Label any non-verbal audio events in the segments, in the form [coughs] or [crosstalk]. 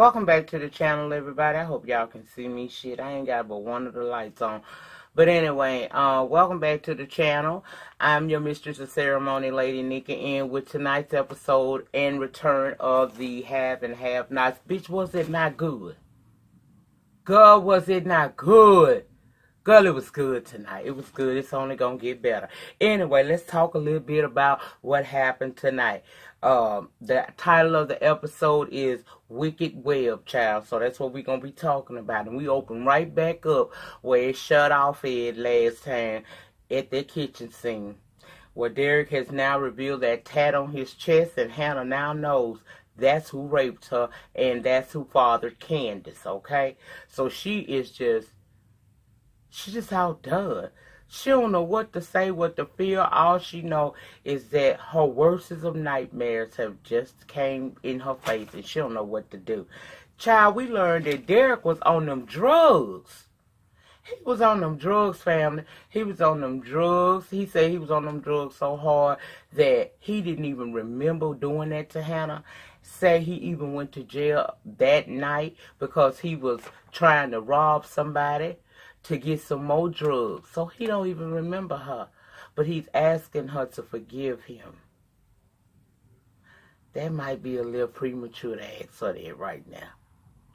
Welcome back to the channel, everybody. I hope y'all can see me. Shit, I ain't got but one of the lights on. But anyway, uh, welcome back to the channel. I'm your mistress of ceremony, Lady Nyca, in with tonight's episode and return of the have and have nots. Bitch, was it not good? God, was it not good? Girl, it was good tonight. It was good. It's only gonna get better. Anyway, let's talk a little bit about what happened tonight. Um, the title of the episode is Wicked Web Child. So that's what we're gonna be talking about. And we open right back up where it shut off Ed last time at the kitchen scene. Where Derek has now revealed that tat on his chest and Hannah now knows that's who raped her and that's who fathered Candace, okay? So she is just she just outdone. She don't know what to say, what to feel. All she know is that her worst of nightmares have just came in her face and she don't know what to do. Child, we learned that Derek was on them drugs. He was on them drugs, family. He was on them drugs. He said he was on them drugs so hard that he didn't even remember doing that to Hannah. Say he even went to jail that night because he was trying to rob somebody to get some more drugs. So he don't even remember her. But he's asking her to forgive him. That might be a little premature to ask her that right now.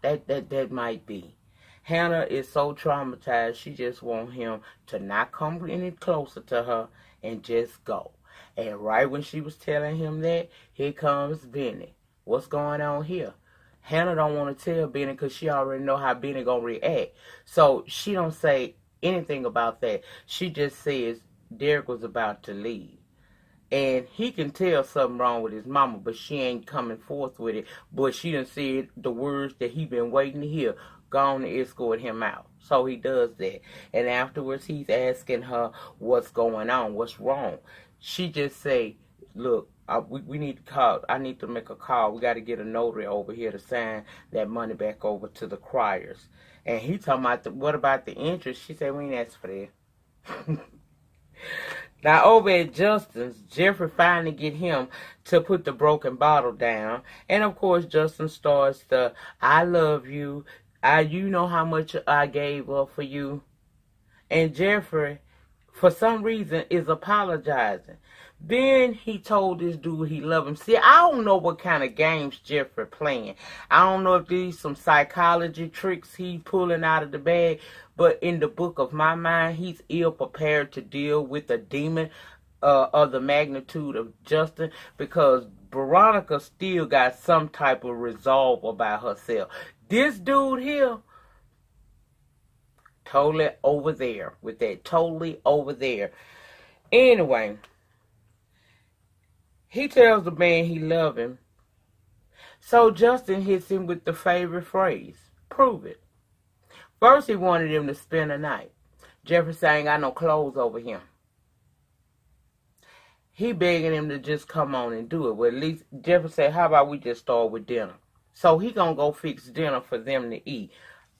That that that might be. Hannah is so traumatized, she just want him to not come any closer to her and just go. And right when she was telling him that, here comes Benny. What's going on here? Hannah don't want to tell Benny because she already know how Benny gonna react. So she don't say anything about that. She just says Derek was about to leave. And he can tell something wrong with his mama, but she ain't coming forth with it. But she done said the words that he been waiting to hear. Gone to escort him out. So he does that. And afterwards he's asking her what's going on, what's wrong. She just say, look, We, we need to call. I need to make a call. We got to get a notary over here to sign that money back over to the Cryers. And he talking about the, what about the interest? She said we ain't asked for that. [laughs] now over at Justin's, Jeffrey finally get him to put the broken bottle down, and of course Justin starts the "I love you." I you know how much I gave up for you, and Jeffrey, for some reason, is apologizing. Then he told this dude he loved him. See, I don't know what kind of games Jeffrey playing. I don't know if these some psychology tricks he pulling out of the bag. But in the book of my mind, he's ill prepared to deal with a demon uh, of the magnitude of Justin because Veronica still got some type of resolve about herself. This dude here, totally over there with that, totally over there. Anyway. He tells the man he love him. So Justin hits him with the favorite phrase, prove it. First he wanted him to spend a night. Jefferson ain't got no clothes over him. He begging him to just come on and do it. Well, at least Jefferson said, how about we just start with dinner? So he gonna go fix dinner for them to eat.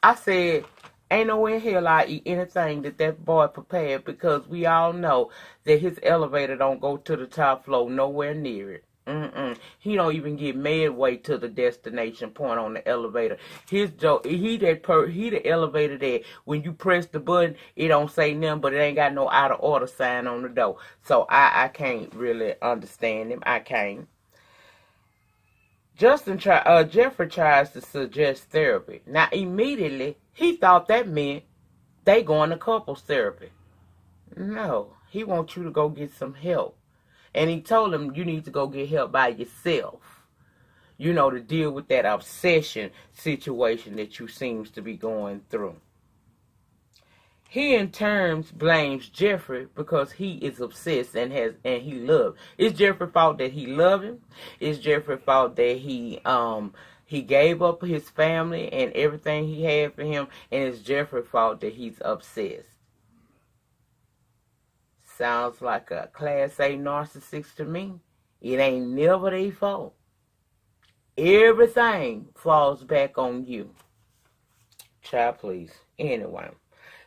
I said, Ain't no in hell I eat anything that that boy prepared because we all know that his elevator don't go to the top floor, nowhere near it. Mm-mm. He don't even get midway to the destination point on the elevator. His joke, he that per, he the elevator that when you press the button, it don't say nothing, but it ain't got no out of order sign on the door. So I I can't really understand him. I can't. Justin try, uh, Jeffrey tries to suggest therapy. Now immediately he thought that meant they going to couples therapy. No, he wants you to go get some help. And he told him you need to go get help by yourself. You know, to deal with that obsession situation that you seems to be going through. He in turns blames Jeffrey because he is obsessed and has and he loved. Is Jeffrey fault that he loved him? Is Jeffrey fault that he um he gave up his family and everything he had for him, and it's Jeffrey's fault that he's obsessed. Sounds like a class A narcissist to me. It ain't never their fault. Everything falls back on you. Child, please. Anyway,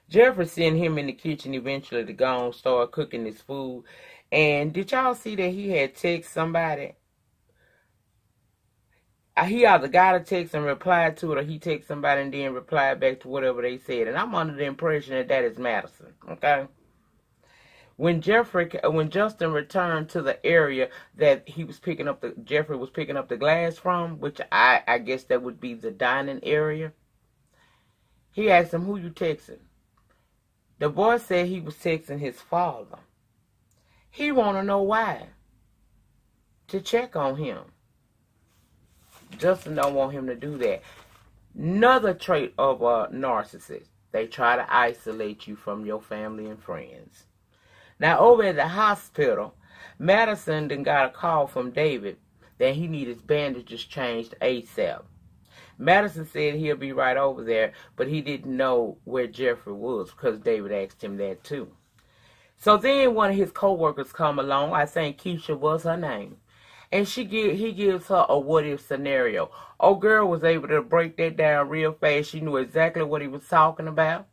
Jeffrey sent him in the kitchen eventually to go and start cooking his food. And did y'all see that he had text somebody uh, he either got a text and replied to it, or he text somebody and then replied back to whatever they said. And I'm under the impression that that is Madison. Okay. When Jeffrey, uh, when Justin returned to the area that he was picking up the Jeffrey was picking up the glass from, which I I guess that would be the dining area. He asked him, "Who you texting?" The boy said he was texting his father. He want to know why. To check on him. Justin don't want him to do that. Another trait of a narcissist. They try to isolate you from your family and friends. Now over at the hospital, Madison then got a call from David that he needed his bandages changed ASAP. Madison said he'll be right over there, but he didn't know where Jeffrey was because David asked him that too. So then one of his co-workers come along. I think Keisha was her name and she give he gives her a what if scenario. Old girl was able to break that down real fast. She knew exactly what he was talking about.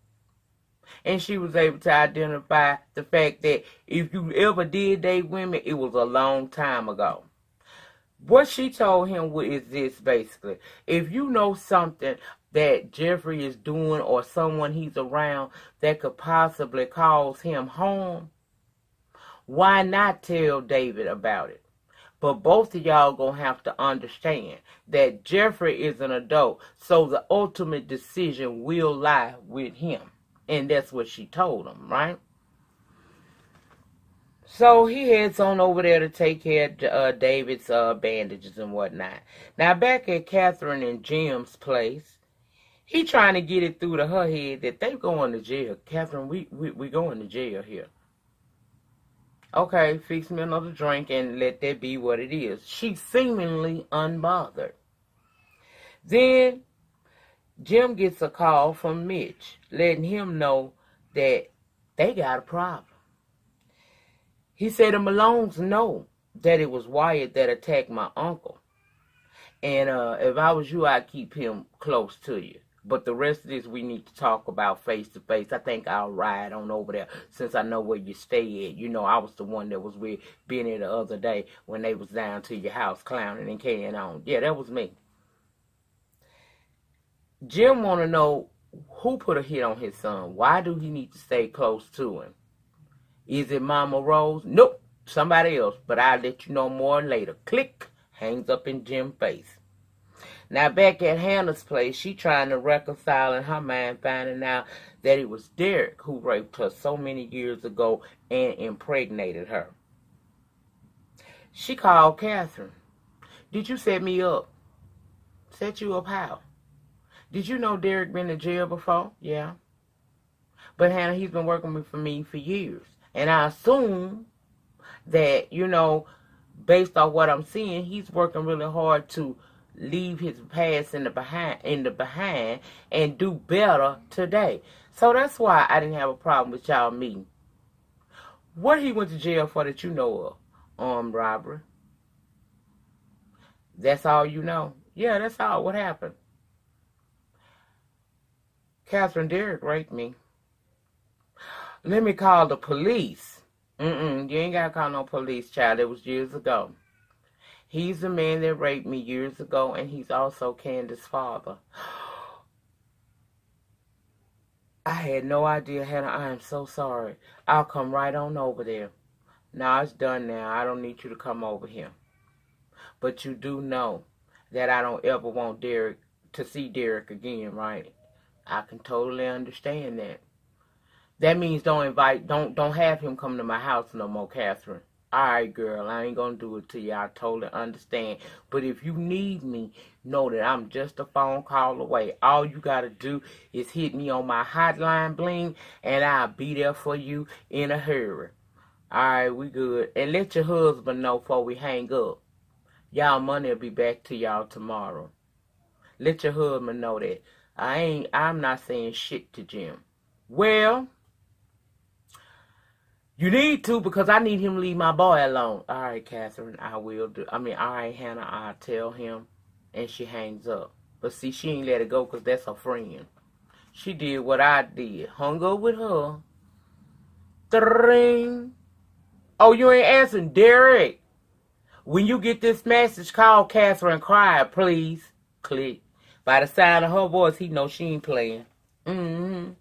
And she was able to identify the fact that if you ever did date women, it was a long time ago. What she told him is this basically. If you know something that Jeffrey is doing or someone he's around that could possibly cause him harm, why not tell David about it? But both of y'all gonna have to understand that Jeffrey is an adult, so the ultimate decision will lie with him. And that's what she told him, right? So he heads on over there to take care of uh, David's uh, bandages and whatnot. Now back at Catherine and Jim's place, he trying to get it through to her head that they going to jail. Catherine, we, we, we going to jail here. Okay, fix me another drink and let that be what it is. She's seemingly unbothered. Then Jim gets a call from Mitch letting him know that they got a problem. He said the Malones know that it was Wyatt that attacked my uncle. And uh, if I was you, I'd keep him close to you. But the rest of this we need to talk about face to face. I think I'll ride on over there since I know where you stay at. You know, I was the one that was with Benny the other day when they was down to your house clowning and carrying on. Yeah, that was me. Jim want to know who put a hit on his son. Why do he need to stay close to him? Is it Mama Rose? Nope, somebody else. But I'll let you know more later. Click, hangs up in Jim's face. Now back at Hannah's place, she trying to reconcile in her mind, finding out that it was Derek who raped her so many years ago and impregnated her. She called Catherine. Did you set me up? Set you up how? Did you know Derek been to jail before? Yeah. But Hannah, he's been working for me for years. And I assume that, you know, based on what I'm seeing, he's working really hard to leave his past in the behind in the behind and do better today. So that's why I didn't have a problem with y'all meeting. What he went to jail for that you know of? Armed robbery. That's all you know? Yeah, that's all. What happened? Catherine Derek raped me. Let me call the police. Mm-mm, you ain't got to call no police, child. It was years ago. He's the man that raped me years ago, and he's also Candace's father. [gasps] I had no idea, Hannah. I am so sorry. I'll come right on over there. Now it's done now. I don't need you to come over here. But you do know that I don't ever want Derek to see Derek again, right? I can totally understand that. That means don't invite, don't don't have him come to my house no more, Catherine. Alright, girl, I ain't gonna do it to you. I totally understand. But if you need me, know that I'm just a phone call away. All you gotta do is hit me on my hotline bling, and I'll be there for you in a hurry. Alright, we good. And let your husband know before we hang up. Y'all money will be back to y'all tomorrow. Let your husband know that. I ain't I'm not saying shit to Jim. Well, you need to because I need him to leave my boy alone. All right, Catherine, I will do. I mean, all right, Hannah, I'll tell him. And she hangs up. But see, she ain't let it go because that's her friend. She did what I did. Hung up with her. Dring. Oh, you ain't answering, Derek. When you get this message, call Catherine Cryer, please. Click. By the sound of her voice, he knows she ain't playing. Mm-hmm.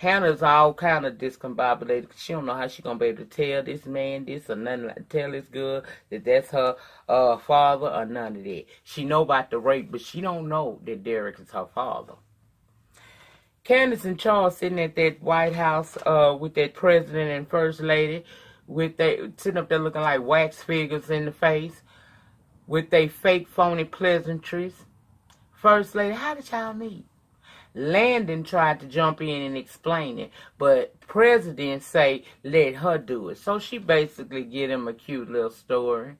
Hannah's all kind of discombobulated. She don't know how she gonna be able to tell this man this or nothing. Like, tell this girl that that's her uh, father or none of that. She know about the rape, but she don't know that Derek is her father. Candace and Charles sitting at that White House uh, with that president and first lady, with they sitting up there looking like wax figures in the face, with they fake phony pleasantries. First lady, how did y'all meet? Landon tried to jump in and explain it, but President say let her do it. So she basically get him a cute little story.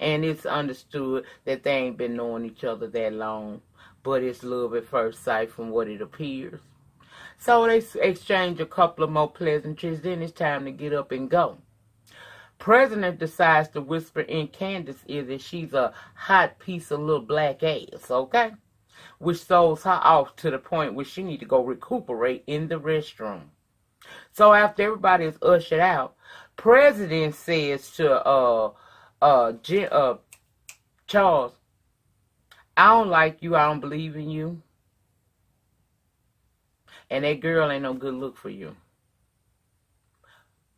And it's understood that they ain't been knowing each other that long, but it's love at first sight from what it appears. So they exchange a couple of more pleasantries, then it's time to get up and go. President decides to whisper in Candace's ear that she's a hot piece of little black ass, okay? Which throws her off to the point where she need to go recuperate in the restroom. So after everybody is ushered out, President says to uh uh, J- uh Charles, I don't like you, I don't believe in you. And that girl ain't no good look for you.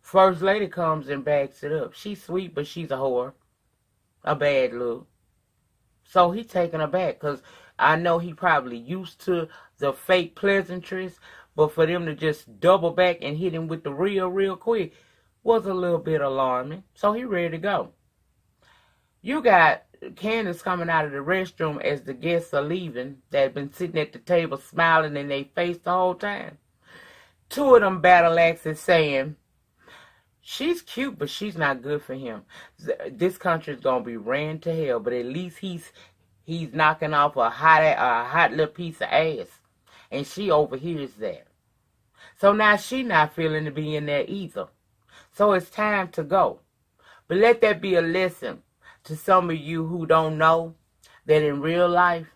First lady comes and backs it up. She's sweet, but she's a whore. A bad look. So he taken her back because I know he probably used to the fake pleasantries, but for them to just double back and hit him with the real, real quick was a little bit alarming. So he ready to go. You got Candace coming out of the restroom as the guests are leaving had been sitting at the table smiling in their face the whole time. Two of them battle axes saying, She's cute, but she's not good for him. This country's gonna be ran to hell, but at least he's he's knocking off a hot a hot little piece of ass, and she overhears that. So now she not feeling to be in there either. So it's time to go. But let that be a lesson to some of you who don't know that in real life,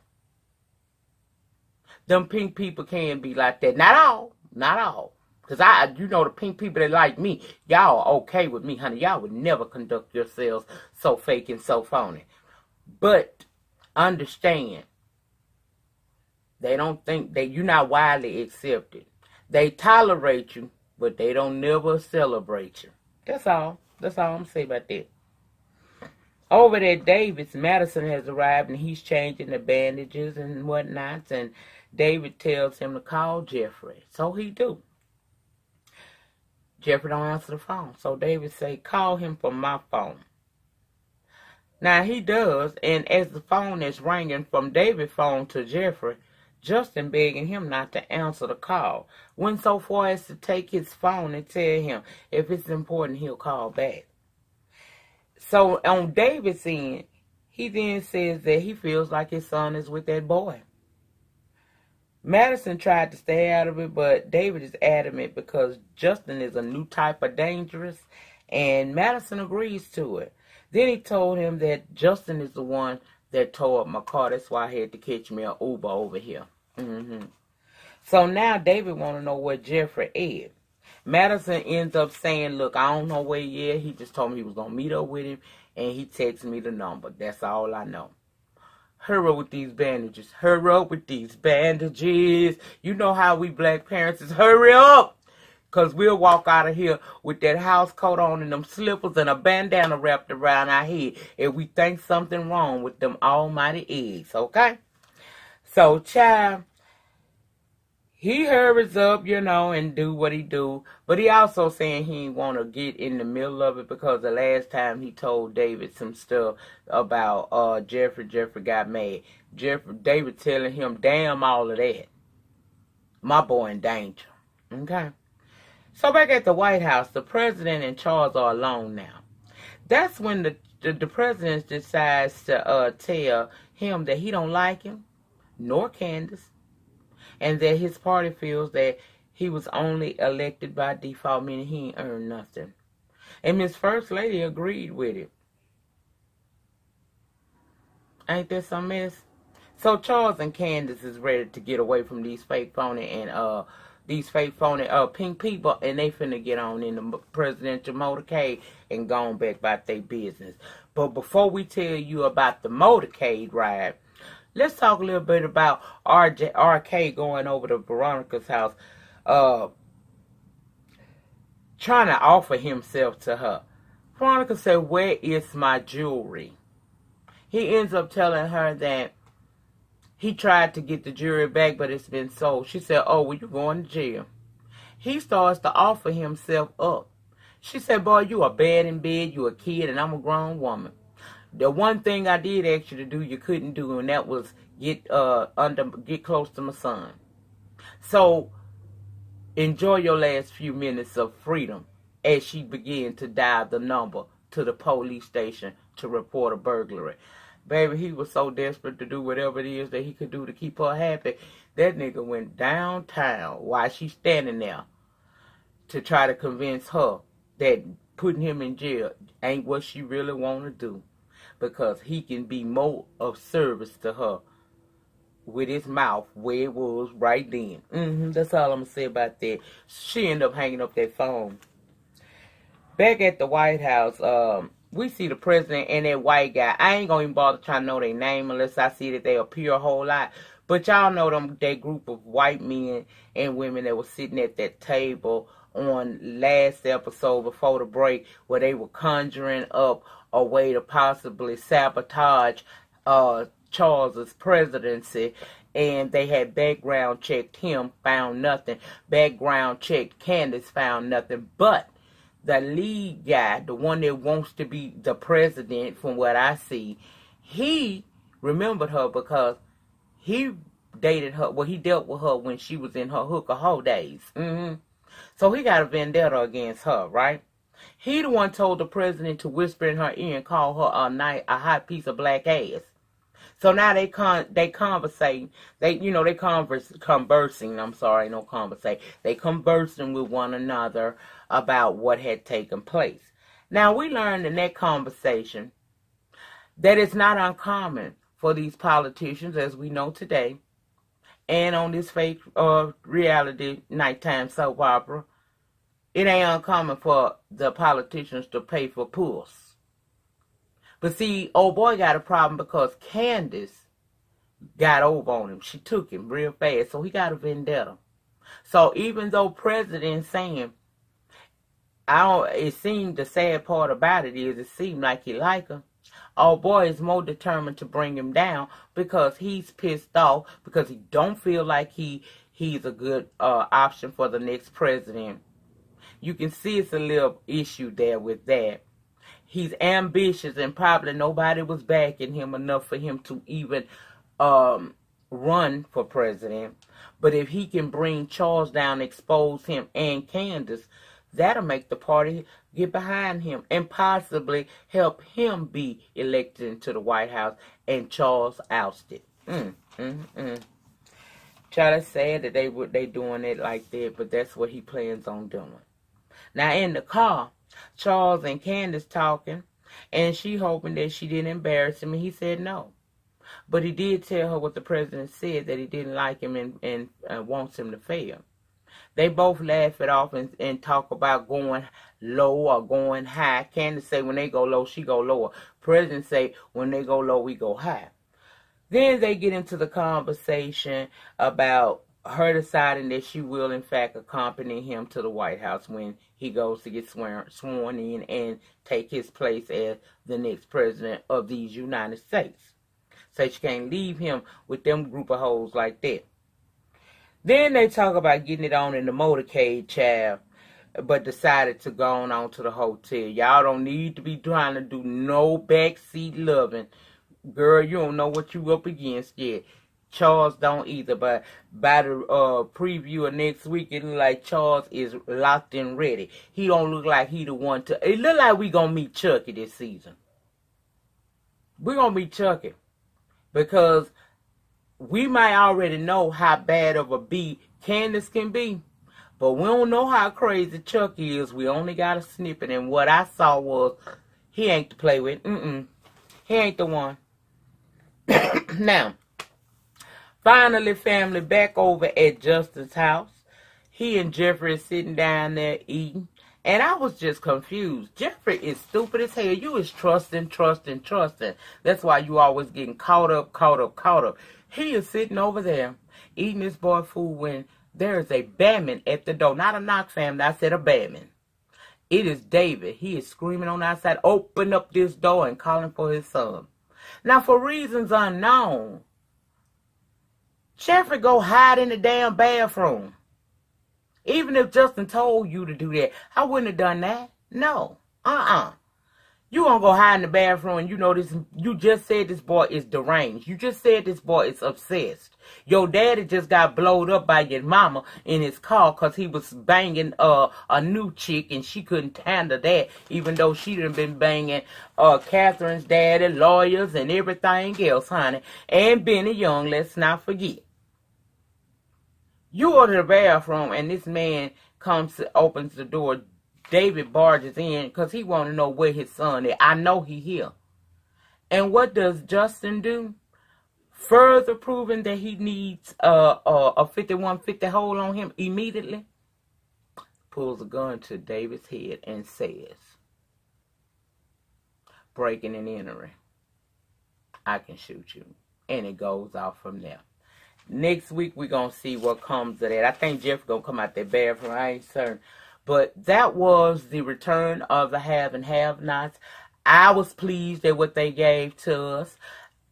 them pink people can be like that. Not all, not all. Because I, you know, the pink people that like me, y'all okay with me, honey. Y'all would never conduct yourselves so fake and so phony. But understand they don't think that you're not widely accepted. They tolerate you, but they don't never celebrate you. That's all. That's all I'm saying about that. Over at David's, Madison has arrived and he's changing the bandages and whatnot. And David tells him to call Jeffrey. So he do. Jeffrey don't answer the phone. So David say, call him from my phone. Now he does, and as the phone is ringing from David's phone to Jeffrey, Justin begging him not to answer the call. Went so far as to take his phone and tell him if it's important he'll call back. So on David's end, he then says that he feels like his son is with that boy. Madison tried to stay out of it, but David is adamant because Justin is a new type of dangerous, and Madison agrees to it. Then he told him that Justin is the one that tore up my car. That's why I had to catch me an Uber over here. Mm-hmm. So now David want to know where Jeffrey is. Madison ends up saying, look, I don't know where he is. He just told me he was going to meet up with him, and he texted me the number. That's all I know. Hurry up with these bandages. Hurry up with these bandages. You know how we black parents is hurry up. Because we'll walk out of here with that house coat on and them slippers and a bandana wrapped around our head if we think something wrong with them almighty eggs, okay? So, child, he hurries up, you know, and do what he do. But he also saying he want to get in the middle of it because the last time he told David some stuff about uh Jeffrey, Jeffrey got mad. Jeffrey, David telling him, damn all of that. My boy in danger, okay? So back at the White House, the president and Charles are alone now. That's when the the, the president decides to uh, tell him that he don't like him, nor Candace, and that his party feels that he was only elected by default, meaning he ain't earned nothing. And Miss First Lady agreed with it. Ain't that some mess? So Charles and Candace is ready to get away from these fake phony and uh these fake phony uh pink people and they finna get on in the presidential motorcade and gone back about their business. But before we tell you about the motorcade ride, let's talk a little bit about RJ RK going over to Veronica's house, uh trying to offer himself to her. Veronica said, Where is my jewelry? He ends up telling her that he tried to get the jewelry back, but it's been sold. She said, Oh, well, you're going to jail. He starts to offer himself up. She said, Boy, you are bad in bed, you are a kid, and I'm a grown woman. The one thing I did ask you to do, you couldn't do, and that was get uh under get close to my son. So enjoy your last few minutes of freedom as she began to dial the number to the police station to report a burglary. Baby, he was so desperate to do whatever it is that he could do to keep her happy. That nigga went downtown while she's standing there to try to convince her that putting him in jail ain't what she really want to do because he can be more of service to her with his mouth where it was right then. Mm-hmm, that's all I'm going to say about that. She ended up hanging up that phone. Back at the White House, um, we see the president and that white guy. I ain't gonna even bother trying to know their name unless I see that they appear a whole lot. But y'all know them that group of white men and women that were sitting at that table on last episode before the break where they were conjuring up a way to possibly sabotage uh, Charles's presidency and they had background checked him, found nothing. Background checked Candace, found nothing. But the lead guy, the one that wants to be the president, from what I see, he remembered her because he dated her. Well, he dealt with her when she was in her hooker hoe days. Mm-hmm. So he got a vendetta against her, right? He the one told the president to whisper in her ear and call her a night a hot piece of black ass. So now they con they conversate. They you know they converse conversing. I'm sorry, no conversate. They conversing with one another about what had taken place. Now we learned in that conversation that it's not uncommon for these politicians, as we know today, and on this fake uh, reality nighttime soap opera, it ain't uncommon for the politicians to pay for pulls. But see, old boy got a problem because Candace got over on him. She took him real fast, so he got a vendetta. So even though President saying, I don't, it seemed the sad part about it is it seemed like he like her. Old boy is more determined to bring him down because he's pissed off because he don't feel like he he's a good uh, option for the next president. You can see it's a little issue there with that he's ambitious and probably nobody was backing him enough for him to even um, run for president. But if he can bring Charles down, expose him and Candace, that'll make the party get behind him and possibly help him be elected into the White House and Charles ousted. Mm, mm, mm. To say that they would they doing it like that, but that's what he plans on doing. Now in the car, Charles and Candace talking, and she hoping that she didn't embarrass him, and he said no. But he did tell her what the president said, that he didn't like him and, and uh, wants him to fail. They both laugh it off and, and talk about going low or going high. Candace say when they go low, she go lower. President say when they go low, we go high. Then they get into the conversation about her deciding that she will in fact accompany him to the White House when he goes to get sworn, sworn in and take his place as the next president of these United States. So she can't leave him with them group of hoes like that. Then they talk about getting it on in the motorcade, child, but decided to go on, on to the hotel. Y'all don't need to be trying to do no backseat loving. Girl, you don't know what you up against yet. Charles don't either. But by the uh, preview of next week, it look like Charles is locked and ready. He don't look like he the one to. It look like we gonna meet Chucky this season. We gonna meet Chucky because we might already know how bad of a beat Candace can be. But we don't know how crazy Chuck is. We only got a snippet, and what I saw was he ain't to play with. Mm-mm. He ain't the one. [coughs] now, Finally, family, back over at Justin's house. He and Jeffrey sitting down there eating. And I was just confused. Jeffrey is stupid as hell. You is trusting, trusting, trusting. That's why you always getting caught up, caught up, caught up. He is sitting over there eating his boy food when there is a badman at the door. Not a knock family. I said a badman. It is David. He is screaming on the outside, open up this door and calling for his son. Now, for reasons unknown, Jeffrey go hide in the damn bathroom. Even if Justin told you to do that, I wouldn't have done that. No. Uh-uh. You gonna go hide in the bathroom and you know this, you just said this boy is deranged. You just said this boy is obsessed. Your daddy just got blowed up by your mama in his car because he was banging uh, a new chick and she couldn't handle that even though she done been banging uh, Catherine's daddy, lawyers, and everything else, honey. And Benny Young, let's not forget. You go to the bathroom and this man comes, opens the door. David barges in because he want to know where his son is. I know he here. And what does Justin do? Further proving that he needs a 5150 hold on him immediately, pulls a gun to David's head and says, breaking and entering, I can shoot you. And it goes off from there. Next week, we're going to see what comes of that. I think Jeff going to come out that bathroom. I ain't certain. But that was the return of the have and have nots. I was pleased at what they gave to us.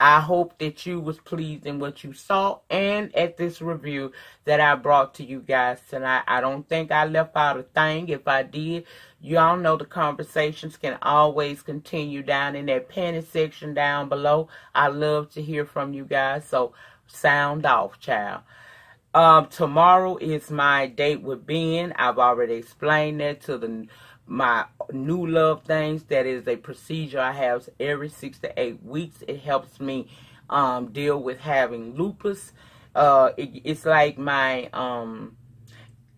I hope that you was pleased in what you saw and at this review that I brought to you guys tonight. I don't think I left out a thing. If I did, y'all know the conversations can always continue down in that panty section down below. I love to hear from you guys. So sound off, child. Um, tomorrow is my date with Ben. I've already explained that to the my new love things. That is a procedure I have every six to eight weeks. It helps me um, deal with having lupus. Uh, it, it's like my um,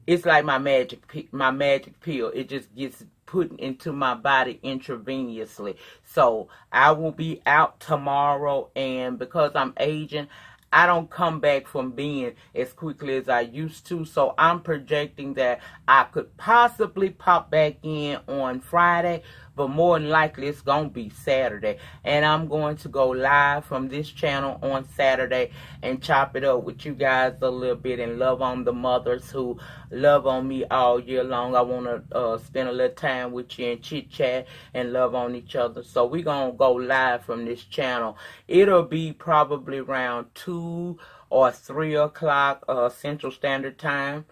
it's like my magic my magic pill. It just gets put into my body intravenously. So I will be out tomorrow, and because I'm aging, I don't come back from being as quickly as I used to. So I'm projecting that I could possibly pop back in on Friday, but more than likely it's going to be Saturday. And I'm going to go live from this channel on Saturday and chop it up with you guys a little bit and love on the mothers who love on me all year long. I want to uh, spend a little time with you and chit chat and love on each other. So we're going to go live from this channel. It'll be probably around 2 or 3 o'clock uh, Central Standard Time.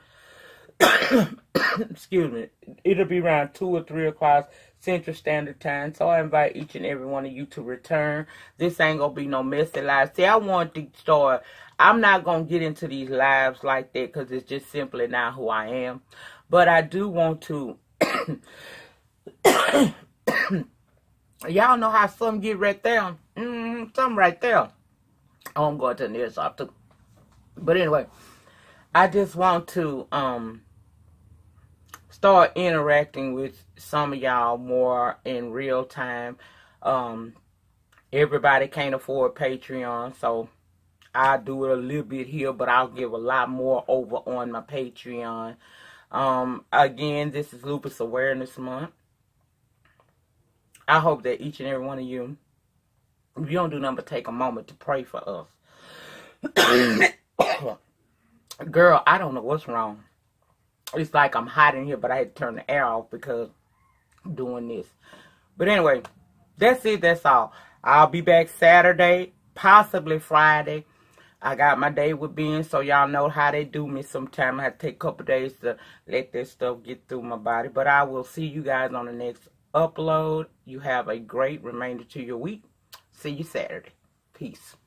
[coughs] Excuse me. It'll be around 2 or 3 o'clock Central Standard Time. So I invite each and every one of you to return. This ain't gonna be no messy live. See, I want to start. I'm not gonna get into these lives like that because it's just simply not who I am. But I do want to. [coughs] Y'all know how some get right there. Mm, some right there. Oh, I'm going to the nearest off too. But anyway, I just want to um start interacting with some of y'all more in real time. Um, everybody can't afford Patreon, so I do it a little bit here, but I'll give a lot more over on my Patreon. Um, again, this is Lupus Awareness Month. I hope that each and every one of you, if you don't do nothing but take a moment to pray for us. [coughs] [coughs] Girl, I don't know what's wrong it's like I'm hot in here, but I had to turn the air off because I'm doing this. But anyway, that's it. That's all. I'll be back Saturday, possibly Friday. I got my day with Ben, so y'all know how they do me sometime. I have to take a couple days to let this stuff get through my body. But I will see you guys on the next upload. You have a great remainder to your week. See you Saturday. Peace.